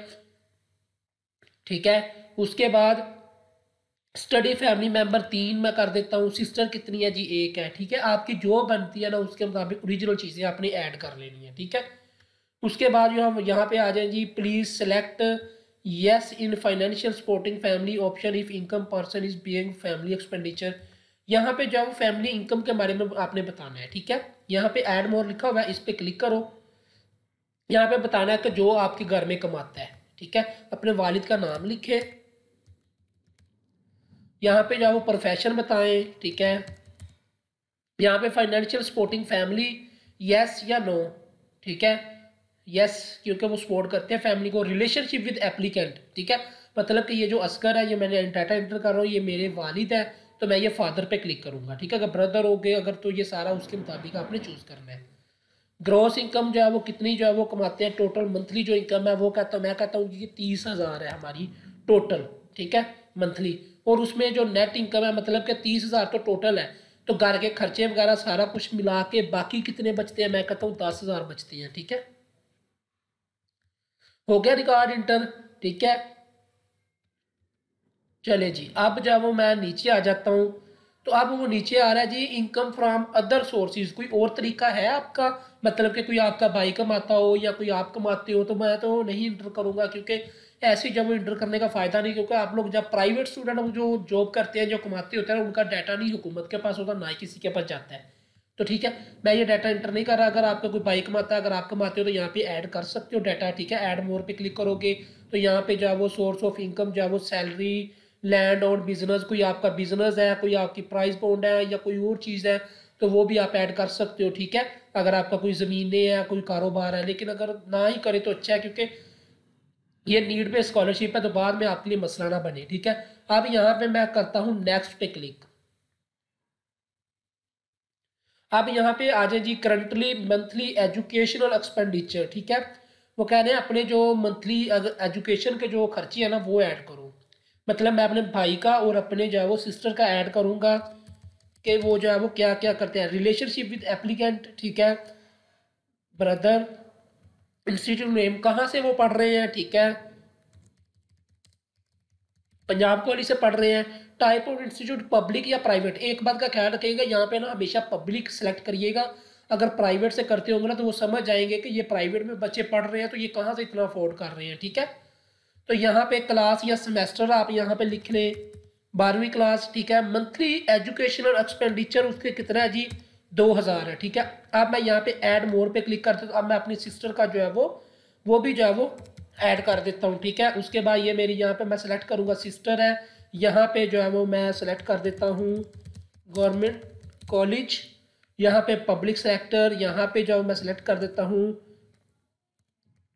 ठीक है उसके बाद स्टडी फैमिली मेंबर तीन मैं कर देता हूँ सिस्टर कितनी है जी एक है ठीक है आपकी जो बनती है ना उसके मुताबिक ओरिजिनल चीज़ें आपने ऐड कर लेनी है ठीक है उसके बाद जो हम यहाँ पे आ जाए जी please select yes in financial supporting family option if income person is being family expenditure यहाँ पे जो है वो फैमिली इनकम के बारे में आपने बताना है ठीक है यहाँ पे एड मोर लिखा हुआ है इस पर क्लिक करो यहाँ पे बताना है कि जो आपके घर में कमाता है ठीक है अपने वालिद का नाम लिखे यहाँ पे जो है वो प्रोफेशन बताएं ठीक है यहाँ पे फाइनेंशियल सपोर्टिंग फैमिली यस या नो ठीक है यस क्योंकि वो सपोर्ट करते हैं फैमिली को रिलेशनशिप विद एप्लीकेंट ठीक है मतलब कि ये जो असगर है ये मैंने डाटा एंटर कर रहा हूँ ये मेरे वालिद है तो मैं ये फादर पे क्लिक करूँगा ठीक है अगर ब्रदर हो गए अगर तो ये सारा उसके मुताबिक आपने चूज़ करना है ग्रॉस इनकम जो है वो कितनी जो है वो कमाते हैं टोटल मंथली जो इनकम है वो कहता हूँ मैं कहता हूँ कि तीस हज़ार है हमारी टोटल ठीक है मंथली और उसमें जो नेट इनकम है मतलब कि तीस हज़ार तो टोटल है तो घर के खर्चे वगैरह सारा कुछ मिला के बाकी कितने बचते हैं मैं कहता हूँ दस हज़ार बचते हैं ठीक है हो गया रिकॉर्ड इंटर ठीक है चले जी अब जब मैं नीचे आ जाता हूँ तो अब वो नीचे आ रहा है जी इनकम फ्रॉम अदर सोर्सेज कोई और तरीका है आपका मतलब कि कोई आपका भाई कमाता हो या कोई आप कमाते हो तो मैं तो नहीं इंटर करूँगा क्योंकि ऐसे जब इंटर करने का फ़ायदा नहीं क्योंकि आप लोग जब प्राइवेट स्टूडेंट जो जॉब करते हैं जो कमाते होते हैं उनका डाटा नहीं हुकूमत के पास होता ना ही किसी के पास जाता है तो ठीक है मैं ये डाटा इंटर नहीं कर रहा अगर आपका कोई बाइक में आता है अगर आप कमाते हो तो यहाँ पे ऐड कर सकते हो डाटा ठीक है ऐड मोर पे क्लिक करोगे तो यहाँ पे जा वो सोर्स ऑफ इनकम जा वो सैलरी लैंड और बिजनेस कोई आपका बिजनेस है कोई आपकी प्राइस बॉन्ड है या कोई और चीज़ है तो वो भी आप ऐड कर सकते हो ठीक है अगर आपका कोई ज़मीनें हैं कोई कारोबार है लेकिन अगर ना ही करे तो अच्छा है क्योंकि ये नीड पे स्कॉलरशिप है तो बाद में आपके लिए मसला ना बने ठीक है अब यहाँ पे मैं करता हूँ नेक्स्ट पे क्लिक अब यहाँ पे आ जाए जी करंटली मंथली एजुकेशनल एक्सपेंडिचर ठीक है वो कह रहे हैं अपने जो मंथली एजुकेशन के जो खर्चे हैं ना वो ऐड करूँ मतलब मैं अपने भाई का और अपने जो है वो सिस्टर का ऐड करूँगा कि वो जो है वो क्या क्या करते हैं रिलेशनशिप विद एप्लीकेंट ठीक है ब्रदर इंस्टीट्यूट नेम कहाँ से वो पढ़ रहे हैं ठीक है पंजाब कॉलेज से पढ़ रहे हैं टाइप ऑफ इंस्टीट्यूट पब्लिक या प्राइवेट एक बात का ख्याल रखिएगा यहाँ पे ना हमेशा पब्लिक सेलेक्ट करिएगा अगर प्राइवेट से करते होंगे ना तो वो समझ जाएंगे कि ये प्राइवेट में बच्चे पढ़ रहे हैं तो ये कहाँ से इतना अफोर्ड कर रहे हैं ठीक है तो यहाँ पे क्लास या सेमेस्टर आप यहाँ पे लिख लें बारहवीं क्लास ठीक है मंथली एजुकेशनल एक्सपेंडिचर उसके कितना है जी दो हज़ार है ठीक है अब मैं यहाँ पे ऐड मोर पे क्लिक करता हूँ तो अब मैं अपनी सिस्टर का जो है वो वो भी जो है वो ऐड कर देता हूँ ठीक है उसके बाद ये मेरी यहाँ पे मैं सेलेक्ट करूँगा सिस्टर है यहाँ पे जो है वो मैं सेलेक्ट कर देता हूँ गवर्नमेंट कॉलेज यहाँ पे पब्लिक सेक्टर यहाँ पे जो है मैं सेलेक्ट कर देता हूँ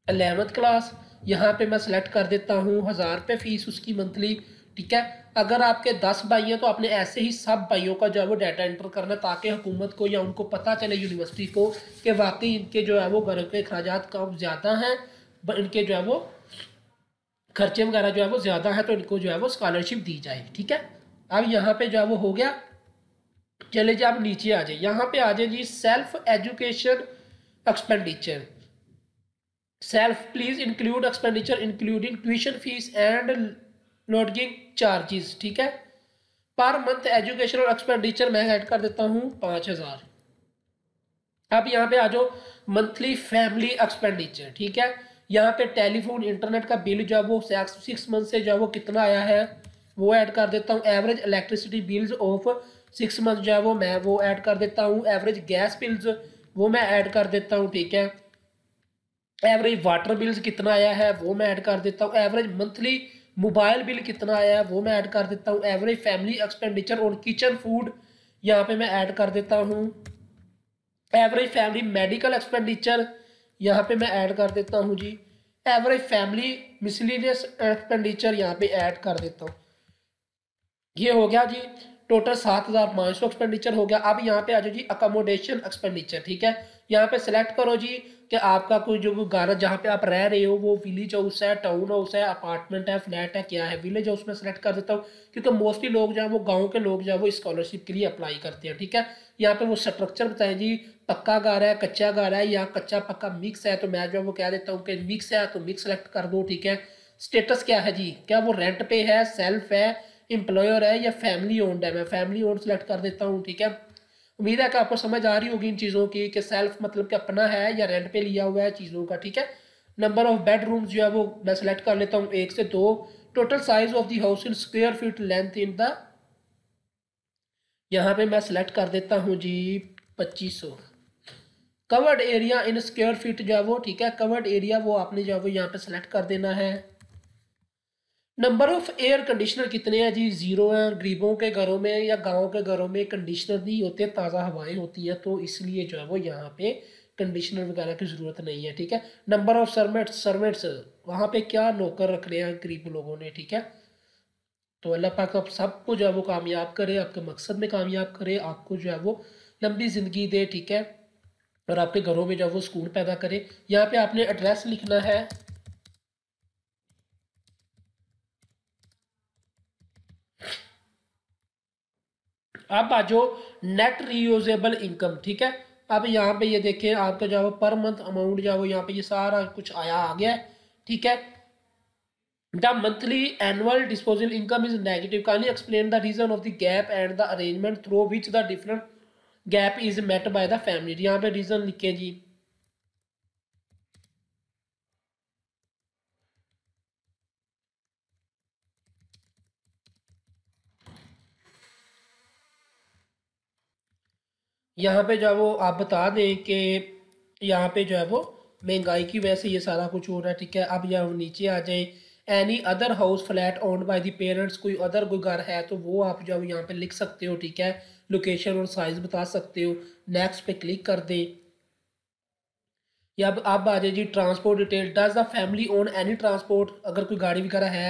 अलेवंथ क्लास यहाँ पे मैं सेलेक्ट कर देता हूँ हज़ार रुपये फ़ीस उसकी मंथली ठीक है अगर आपके दस भाई हैं तो आपने ऐसे ही सब भाइयों का जो है वो डाटा एंटर करना ताकि हुकूमत को या उनको पता चले यूनिवर्सिटी को कि वाकई इनके जो है वो घरों के अखराज कम ज़्यादा हैं इनके जो है वो खर्चे वगैरह जो है वो ज़्यादा है तो इनको जो है वो स्कॉलरशिप दी जाए ठीक है अब यहाँ पे जो है वो हो गया चले जी आप नीचे आ जाए यहाँ पे आ जाए जी self education expenditure self please include expenditure including tuition fees and loading charges ठीक है पर मंथ एजुकेशन और एक्सपेंडिचर मैं ऐड कर देता हूँ पाँच हज़ार अब यहाँ पे आ जाओ मंथली फैमिली एक्सपेंडिचर ठीक है यहाँ पे टेलीफोन इंटरनेट का बिल जो है वो सिक्स मंथ से जो है वो कितना आया है वो ऐड कर देता हूँ average electricity bills of six month जो है वो मैं वो ऐड कर देता हूँ एवरेज गैस बिल्स वो मैं ऐड कर देता हूँ ठीक है एवरेज वाटर बिल्स कितना आया है वो मैं ऐड कर देता हूँ एवरेज मंथली मोबाइल बिल कितना आया है वो मैं ऐड कर देता हूँ एवरेज फैमिली एक्सपेंडिचर और किचन फूड यहाँ पे मैं ऐड कर देता हूँ एवरेज फैमिली मेडिकल एक्सपेंडिचर यहाँ पे मैं ऐड कर देता हूँ जी एवरेज फैमिली मिसलिनियस एक्सपेंडिचर यहाँ पे ऐड कर देता हूँ ये हो गया जी टोटल सात हज़ार पाँच सौ एक्सपेंडिचर हो गया अब यहाँ पे आ जाओ जी अकोमोडेशन एक्सपेंडिचर ठीक है यहाँ पे सिलेक्ट करो जी कि आपका कोई जो गारा जहाँ पे आप रह रहे हो वो विलेज हाउस है टाउन हाउस है अपार्टमेंट है फ्लैट है क्या है विलेज हाउस में सेलेक्ट कर देता हूँ क्योंकि मोस्टली लोग जो है वो गाँव के लोग जो है वो स्कॉलरशिप के लिए अप्लाई करते हैं ठीक है यहाँ पे वो स्ट्रक्चर बताएं जी पक्का गारा है कच्चा गारा है या कच्चा पक्का मिक्स है तो मैं जो है वो कह देता हूँ कि मिक्स है तो मिक्स सेलेक्ट कर दो ठीक है स्टेटस क्या है जी क्या वो रेंट पे है सेल्फ है एम्प्लॉयर है या फैमिली ओन्ड है मैं फैमिली ओन्ड सेलेक्ट कर देता हूँ ठीक है उम्मीद है कि आपको समझ आ रही होगी इन चीज़ों की कि सेल्फ मतलब कि अपना है या रेंट पे लिया हुआ है चीज़ों का ठीक है नंबर ऑफ़ बेडरूम जो है वो मैं सेलेक्ट कर लेता हूँ एक से दो total size of the house in square feet length in the यहाँ पे मैं सेलेक्ट कर देता हूँ जी पच्चीस सौ covered area in square feet जो है वो ठीक है कवर्ड एरिया वो आपने जो है वो यहाँ पे सेलेक्ट कर देना है नंबर ऑफ एयर कंडीशनर कितने हैं जी ज़ीरो हैं गरीबों के घरों में या गाँव के घरों में कंडीशनर नहीं होते ताज़ा हवाएं होती हैं तो इसलिए जो है वो यहाँ पे कंडीशनर वगैरह की ज़रूरत नहीं है ठीक है नंबर ऑफ सर्वेंट्स सर्वेंट्स वहाँ पे क्या नौकर रख रहे हैं गरीब लोगों ने ठीक है तो अल्लाह पाक आप सबको जो है वो कामयाब करे आपके मकसद में कामयाब करे आपको जो है वो लंबी ज़िंदगी दे ठीक है और आपके घरों में जब वो स्कूल पैदा करे यहाँ पे आपने एड्रेस लिखना है अब आ जाओ नेट रीयूजेबल इनकम ठीक है अब यहाँ पे ये देखें आपका जो पर मंथ अमाउंट जो यहाँ पे ये सारा कुछ आया आ गया है ठीक है the monthly annual disposal income is negative can you explain the reason of the gap and the arrangement through which the different gap is met by the family यहाँ पे रीजन लिखे जी यहाँ पे जो है वो आप बता दें कि यहाँ पे जो है वो महंगाई की वजह से ये सारा कुछ हो रहा है ठीक है अब यहाँ नीचे आ जाए any other house flat owned by the parents कोई अदर कोई घर है तो वो आप जो यहाँ पे लिख सकते हो ठीक है लोकेशन और साइज बता सकते हो नेक्स्ट पे क्लिक कर दें या अब आ जाए जी transport detail does the family own any transport अगर कोई गाड़ी वगैरह है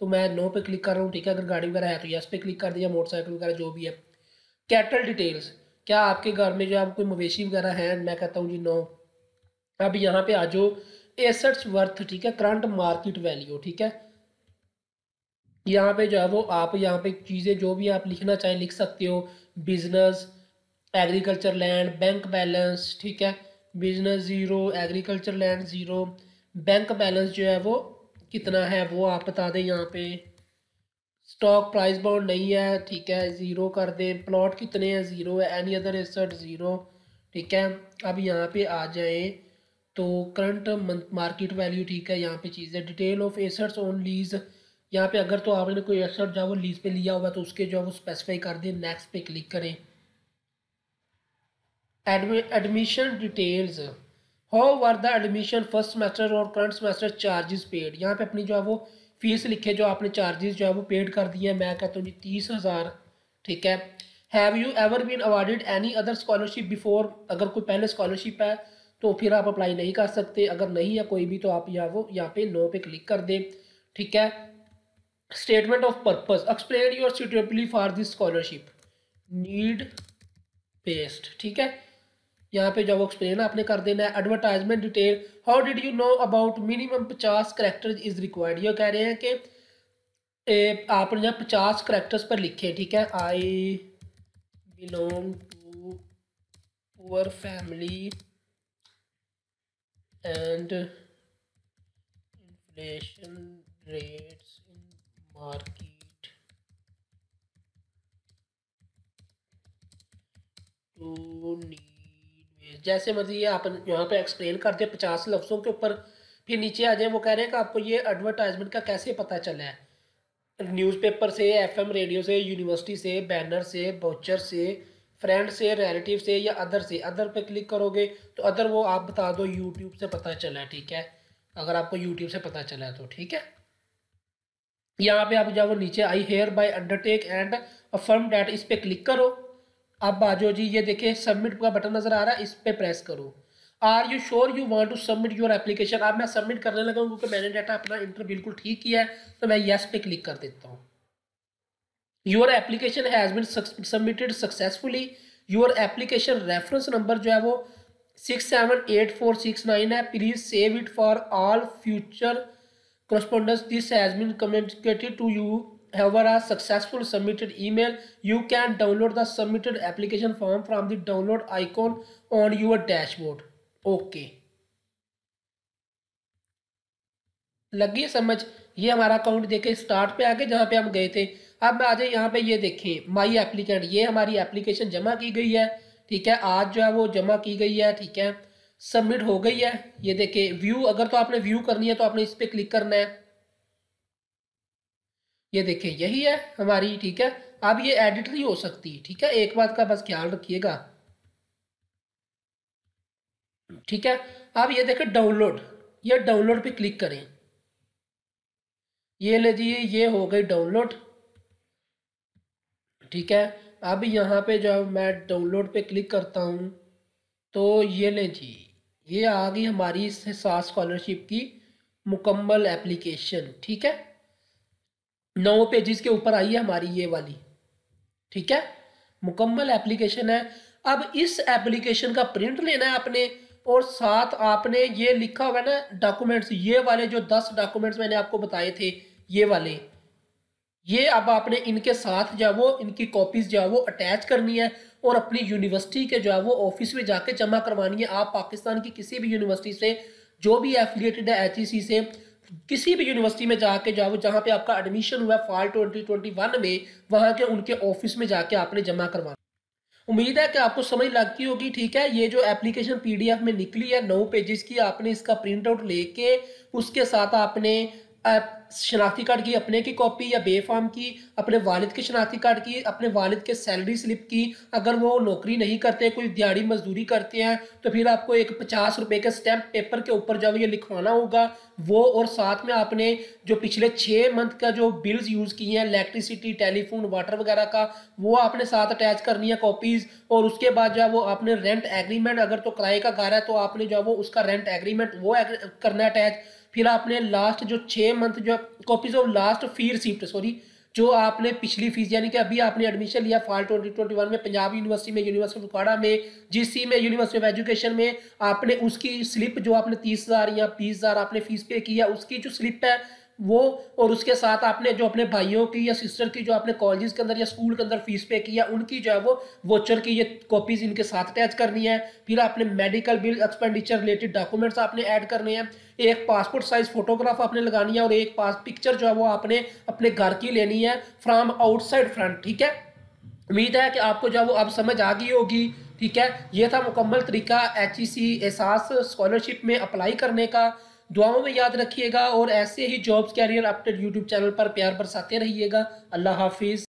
तो मैं नो पे क्लिक कर रहा हूँ ठीक है अगर गाड़ी वगैरह है तो यस पे क्लिक कर दिया मोटरसाइकिल वगैरह जो भी है कैटल डिटेल्स क्या आपके घर में जो आप कोई मवेशी वगैरह हैं मैं कहता हूँ जी नो अब यहाँ पे आ जाओ एसेट्स वर्थ ठीक है करंट मार्केट वैल्यू ठीक है यहाँ पे जो है वो आप यहाँ पे चीज़ें जो भी आप लिखना चाहें लिख सकते हो business agriculture land bank balance ठीक है business zero agriculture land zero bank balance जो है वो कितना है वो आप बता दें यहाँ पे स्टॉक प्राइस बाउंड नहीं है ठीक है ज़ीरो कर दें प्लॉट कितने हैं ज़ीरो है एनी अदर एसेट ज़ीरो ठीक है अब यहाँ पे आ जाए तो करंट मार्केट वैल्यू ठीक है यहाँ पे चीज़ है detail of assets on lease यहाँ पे अगर तो आपने कोई एसर्ट जो है वो लीज पे लिया हुआ तो उसके जो है वो स्पेसिफाई कर दें नेक्स्ट पे क्लिक करें admission details how were the admission first semester और करंट सेमेस्टर चार्जेस पेड यहाँ पे अपनी जो है वो फीस लिखे जो आपने चार्जेस जो है वो पेड कर दिए हैं मैं कहता हूँ जी तीस हज़ार ठीक है have you ever been awarded any other scholarship before अगर कोई पहले स्कॉलरशिप है तो फिर आप अप्लाई नहीं कर सकते अगर नहीं है कोई भी तो आप यहाँ वो यहाँ पे नो पे क्लिक कर दें ठीक है statement of purpose explain your suitably for this scholarship need based ठीक है यहाँ पे जॉब एक्सप्लेन आपने कर देना है advertisement detail how did you know about minimum पचास करेक्टर इज रिक्वायर्ड ये कह रहे हैं कि आपने यहाँ पचास करेक्टर्स पर लिखे ठीक है I belong to poor family and inflation rates in market to need जैसे मर्जी ये आप यहाँ पे एक्सप्लेन कर दे पचास लफ्ज़ों के ऊपर फिर नीचे आ जाए वो कह रहे हैं कि आपको ये एडवर्टाइजमेंट का कैसे पता चला है न्यूज़पेपर से एफएम रेडियो से यूनिवर्सिटी से बैनर से बाउचर से फ्रेंड से रिलेटिव से या अदर से अदर पे क्लिक करोगे तो अदर वो आप बता दो यूट्यूब से पता चला ठीक है अगर आपको यूट्यूब से पता चला है तो ठीक है यहाँ पे आप जाओ नीचे I hereby undertake and firm that इस पर क्लिक करो अब बाजो जी ये देखिए सबमिट का बटन नज़र आ रहा है इस पर प्रेस करो are you sure you want to submit your application अब मैं सबमिट करने लगा हूँ क्योंकि मैंने डाटा अपना इंटर बिल्कुल ठीक किया है तो मैं येस पे क्लिक कर देता हूँ your application has been submitted successfully your application reference number जो है वो six seven eight four six nine है please save it for all future correspondence this has been communicated to you however a successful submitted email you can download the submitted application form from the download icon on your dashboard okay लगी समझ ये हमारा account देखे start पे आके जहाँ पे हम गए थे अब आ जाए यहाँ पे ये देखें माई एप्लीकेंट ये हमारी एप्लीकेशन जमा की गई है ठीक है आज जो है वो जमा की गई है ठीक है सबमिट हो गई है ये देखें व्यू अगर तो आपने व्यू करनी है तो आपने इस पर क्लिक करना है ये देखें यही है हमारी ठीक है अब ये एडिट नहीं हो सकती ठीक है एक बात का बस ख्याल रखिएगा ठीक है अब ये देखें डाउनलोड ये डाउनलोड पे क्लिक करें ये ले जी ये हो गई डाउनलोड ठीक है अब यहाँ पे जब मैं डाउनलोड पे क्लिक करता हूँ तो ये ले जी ये आ गई हमारी इस सास स्कॉलरशिप की मुकम्मल एप्लीकेशन ठीक है नौ पेजेस के ऊपर आई है हमारी ये वाली ठीक है मुकम्मल एप्लीकेशन है अब इस एप्लीकेशन का प्रिंट लेना है आपने और साथ आपने ये लिखा हुआ है ना डॉक्यूमेंट्स ये वाले जो दस डॉक्यूमेंट्स मैंने आपको बताए थे ये वाले ये अब आपने इनके साथ जो है वो इनकी कॉपीज जो है वो अटैच करनी है और अपनी यूनिवर्सिटी के जो है वो ऑफिस में जाके जमा करवानी है आप पाकिस्तान की किसी भी यूनिवर्सिटी से जो भी एफिलिएटेड है एच e से किसी भी यूनिवर्सिटी में जाके जो है वो जहाँ पे आपका एडमिशन हुआ है फॉल ट्वेंटी ट्वेंटी वन में वहाँ के उनके ऑफिस में जाके आपने जमा करवाना उम्मीद है कि आपको समझ लगती होगी ठीक है ये जो एप्लीकेशन पीडीएफ में निकली है नौ पेजेस की आपने इसका प्रिंट आउट लेके उसके साथ आपने शनाख्ती कार्ड की अपने की कॉपी या बेफाम की अपने वालिद के शनाख्ती कार्ड की अपने वालिद के सैलरी स्लिप की अगर वो नौकरी नहीं करते कोई दिहाड़ी मजदूरी करते हैं तो फिर आपको एक पचास रुपए के स्टैम्प पेपर के ऊपर जब ये लिखवाना होगा वो और साथ में आपने जो पिछले छः मंथ का जो बिल्स यूज़ किए हैं इलेक्ट्रिसिटी टेलीफोन वाटर वगैरह का वो आपने साथ अटैच करनी है कॉपीज़ और उसके बाद जो है वो आपने रेंट एग्रीमेंट अगर तो किराए का घर है तो आपने जो है वो उसका रेंट एग्रीमेंट वो करना अटैच फिर आपने लास्ट जो छः मंथ जो copies of last fee receipt sorry जो आपने पिछली फीस यानी कि अभी आपने एडमिशन लिया फॉल ट्वेंटी ट्वेंटी वन में पंजाब यूनिवर्सिटी में यूनिवर्सिटी बुखाड़ा में जीसी में यूनिवर्सिटी ऑफ एजुकेशन में आपने उसकी स्लिप जो आपने तीस हज़ार या बीस हज़ार आपने फीस पे किया उसकी जो स्लिप है वो और उसके साथ आपने जो अपने भाइयों की या सिस्टर की जो आपने कॉलेज के अंदर या स्कूल के अंदर फीस पे किया उनकी जो है वो वोचर की ये कॉपीज इनके साथ अटैच करनी है फिर आपने medical bill expenditure related documents आपने ऐड करने हैं एक पासपोर्ट साइज फोटोग्राफ आपने लगानी है और एक पास पिक्चर जो है वो आपने अपने घर की लेनी है फ्रॉम आउटसाइड फ्रंट ठीक है उम्मीद है कि आपको जो है वो अब समझ आ गई होगी ठीक है ये था मुकम्मल तरीका H E C Ehsaas scholarship में अप्लाई करने का दुआओं में याद रखिएगा और ऐसे ही jobs career update YouTube channel पर प्यार बरसाते रहिएगा अल्लाह हाफिज़